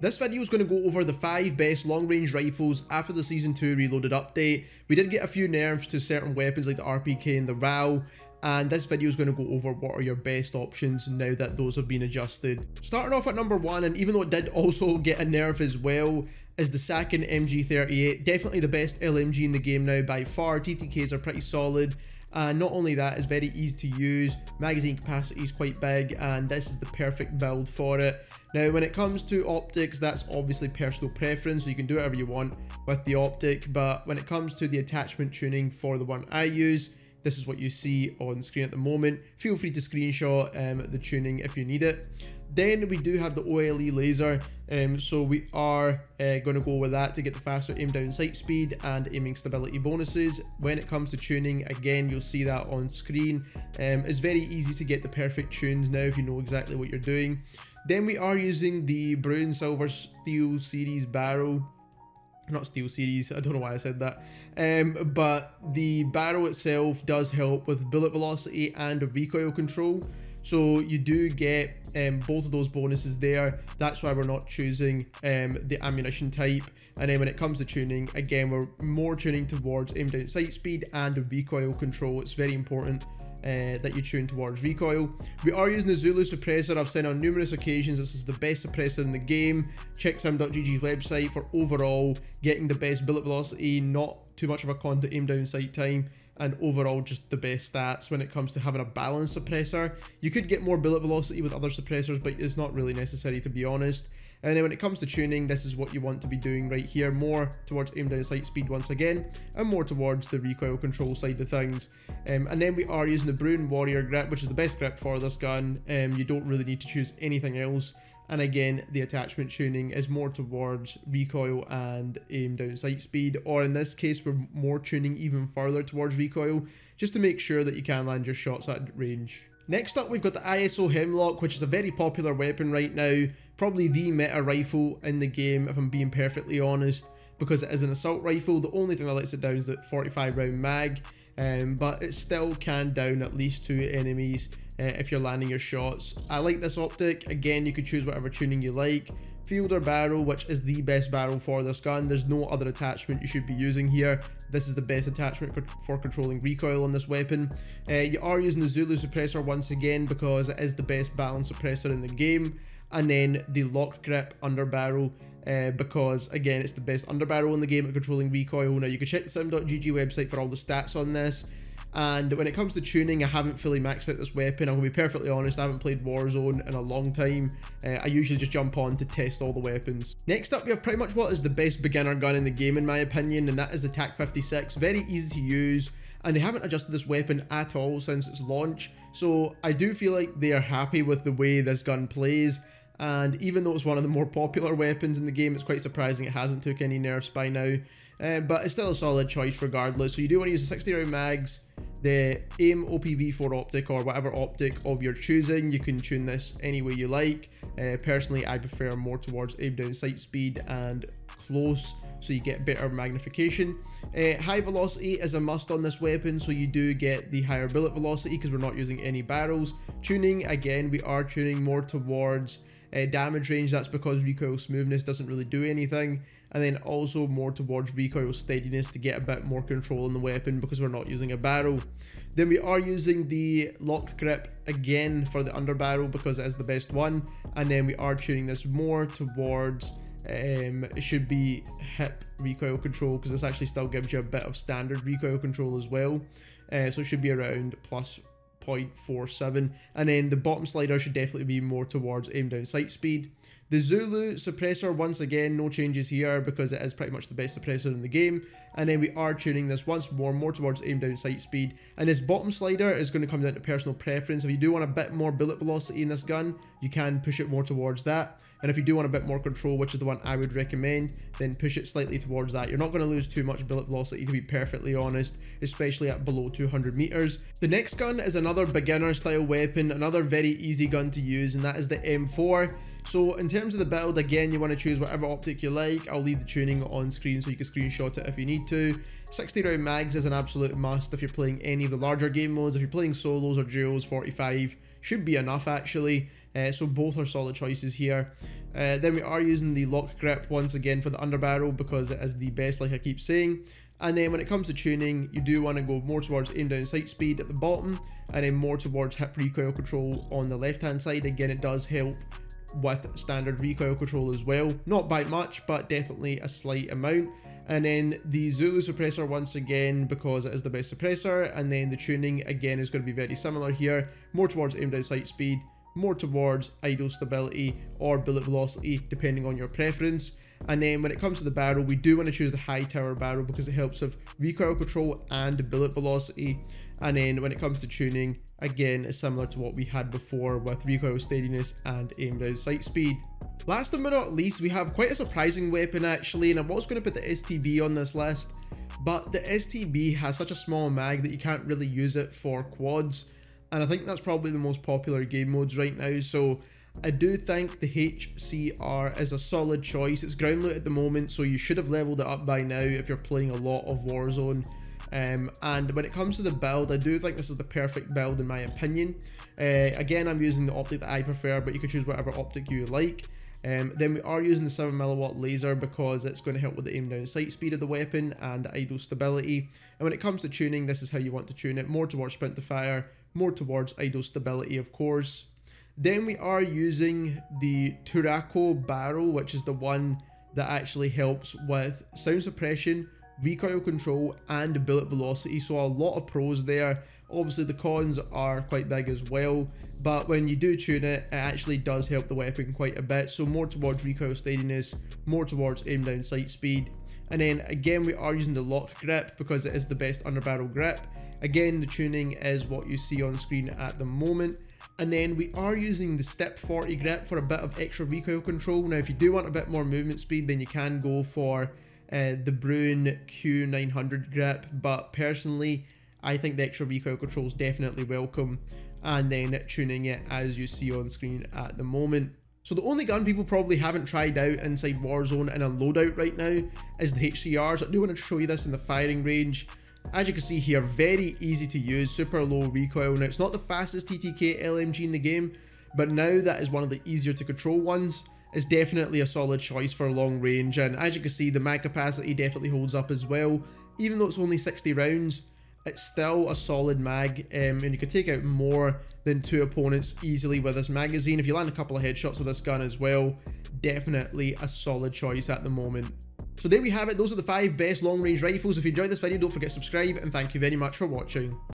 This video is going to go over the 5 best long range rifles after the Season 2 Reloaded update. We did get a few nerfs to certain weapons like the RPK and the RAAL, and this video is going to go over what are your best options now that those have been adjusted. Starting off at number 1, and even though it did also get a nerf as well, is the Sakin MG38. Definitely the best LMG in the game now by far. TTKs are pretty solid. And not only that, it's very easy to use, magazine capacity is quite big, and this is the perfect build for it. Now, when it comes to optics, that's obviously personal preference, so you can do whatever you want with the optic, but when it comes to the attachment tuning for the one I use, this is what you see on screen at the moment. Feel free to screenshot um, the tuning if you need it. Then we do have the OLE laser, um, so we are uh, going to go with that to get the faster aim down sight speed and aiming stability bonuses. When it comes to tuning, again, you'll see that on screen. Um, it's very easy to get the perfect tunes now if you know exactly what you're doing. Then we are using the Bruen Silver Steel Series barrel not steel series i don't know why i said that um, but the barrel itself does help with bullet velocity and recoil control so you do get um, both of those bonuses there. That's why we're not choosing um, the ammunition type. And then when it comes to tuning, again, we're more tuning towards aim down sight speed and recoil control. It's very important uh, that you tune towards recoil. We are using the Zulu suppressor. I've said on numerous occasions this is the best suppressor in the game. Check sym.gg's website for overall getting the best bullet velocity, not too much of a con to aim down sight time and overall just the best stats when it comes to having a balanced suppressor. You could get more bullet velocity with other suppressors, but it's not really necessary to be honest. And then when it comes to tuning, this is what you want to be doing right here, more towards aim down sight speed once again, and more towards the recoil control side of things. Um, and then we are using the Bruen Warrior grip, which is the best grip for this gun. Um, you don't really need to choose anything else. And again, the attachment tuning is more towards recoil and aim down sight speed, or in this case, we're more tuning even further towards recoil, just to make sure that you can land your shots at range. Next up, we've got the ISO Hemlock, which is a very popular weapon right now, probably the meta rifle in the game, if I'm being perfectly honest, because it is an assault rifle. The only thing that lets it down is the 45 round mag, um, but it still can down at least two enemies uh, if you're landing your shots. I like this optic. Again, you could choose whatever tuning you like. Field or barrel, which is the best barrel for this gun. There's no other attachment you should be using here. This is the best attachment for controlling recoil on this weapon. Uh, you are using the Zulu suppressor once again because it is the best balance suppressor in the game. And then the lock grip under barrel uh, because again it's the best underbarrel in the game at controlling recoil. Now you can check the sym.gg website for all the stats on this. And when it comes to tuning, I haven't fully maxed out this weapon. I'm going to be perfectly honest, I haven't played Warzone in a long time. Uh, I usually just jump on to test all the weapons. Next up, we have pretty much what is the best beginner gun in the game in my opinion, and that is the TAQ-56. Very easy to use, and they haven't adjusted this weapon at all since its launch. So I do feel like they are happy with the way this gun plays and even though it's one of the more popular weapons in the game, it's quite surprising it hasn't took any nerfs by now. Um, but it's still a solid choice regardless. So you do want to use the 60 round mags, the AIM OPV4 optic or whatever optic of your choosing. You can tune this any way you like. Uh, personally, I prefer more towards aim down sight speed and close so you get better magnification. Uh, high velocity is a must on this weapon so you do get the higher bullet velocity because we're not using any barrels. Tuning, again, we are tuning more towards uh, damage range, that's because recoil smoothness doesn't really do anything. And then also more towards recoil steadiness to get a bit more control on the weapon because we're not using a barrel. Then we are using the lock grip again for the under barrel because it is the best one. And then we are tuning this more towards um, it should be hip recoil control because this actually still gives you a bit of standard recoil control as well. Uh, so it should be around plus 0.47 and then the bottom slider should definitely be more towards aim down sight speed. The Zulu suppressor, once again, no changes here because it is pretty much the best suppressor in the game. And then we are tuning this once more, more towards aim down sight speed. And this bottom slider is going to come down to personal preference. If you do want a bit more bullet velocity in this gun, you can push it more towards that. And if you do want a bit more control, which is the one I would recommend, then push it slightly towards that. You're not going to lose too much bullet velocity to be perfectly honest, especially at below 200 meters. The next gun is another beginner style weapon, another very easy gun to use, and that is the M4. So in terms of the build, again, you want to choose whatever optic you like. I'll leave the tuning on screen so you can screenshot it if you need to. 60 round mags is an absolute must if you're playing any of the larger game modes. If you're playing solos or duos, 45 should be enough actually. Uh, so both are solid choices here. Uh, then we are using the lock grip once again for the underbarrel because it is the best like I keep saying. And then when it comes to tuning, you do want to go more towards aim down sight speed at the bottom and then more towards hip recoil control on the left hand side. Again, it does help with standard recoil control as well. Not by much, but definitely a slight amount. And then the Zulu suppressor once again because it is the best suppressor. And then the tuning again is going to be very similar here. More towards aim down sight speed, more towards idle stability or bullet velocity depending on your preference. And then when it comes to the barrel, we do want to choose the high tower barrel because it helps with recoil control and bullet velocity. And then when it comes to tuning, again, it's similar to what we had before with recoil steadiness and aim down sight speed. Last but not least, we have quite a surprising weapon actually, and I was going to put the STB on this list, but the STB has such a small mag that you can't really use it for quads, and I think that's probably the most popular game modes right now, so I do think the HCR is a solid choice. It's ground loot at the moment, so you should have leveled it up by now if you're playing a lot of Warzone. Um, and when it comes to the build, I do think this is the perfect build in my opinion. Uh, again, I'm using the optic that I prefer, but you can choose whatever optic you like. Um, then we are using the 7 milliwatt laser because it's going to help with the aim down sight speed of the weapon and the idle stability. And when it comes to tuning, this is how you want to tune it. More towards sprint to fire, more towards idle stability, of course. Then we are using the Turaco barrel, which is the one that actually helps with sound suppression, recoil control, and bullet velocity. So a lot of pros there. Obviously the cons are quite big as well, but when you do tune it, it actually does help the weapon quite a bit. So more towards recoil steadiness, more towards aim down sight speed. And then again, we are using the lock grip because it is the best underbarrel grip. Again, the tuning is what you see on screen at the moment. And then we are using the STIP-40 grip for a bit of extra recoil control. Now, if you do want a bit more movement speed, then you can go for uh, the Bruen Q900 grip. But personally, I think the extra recoil control is definitely welcome. And then tuning it as you see on screen at the moment. So the only gun people probably haven't tried out inside Warzone in a loadout right now is the HCRs. I do want to show you this in the firing range. As you can see here, very easy to use, super low recoil. Now, it's not the fastest TTK LMG in the game, but now that is one of the easier to control ones. It's definitely a solid choice for long range, and as you can see, the mag capacity definitely holds up as well. Even though it's only 60 rounds, it's still a solid mag, um, and you can take out more than two opponents easily with this magazine. If you land a couple of headshots with this gun as well, definitely a solid choice at the moment. So there we have it, those are the 5 best long range rifles. If you enjoyed this video, don't forget to subscribe, and thank you very much for watching.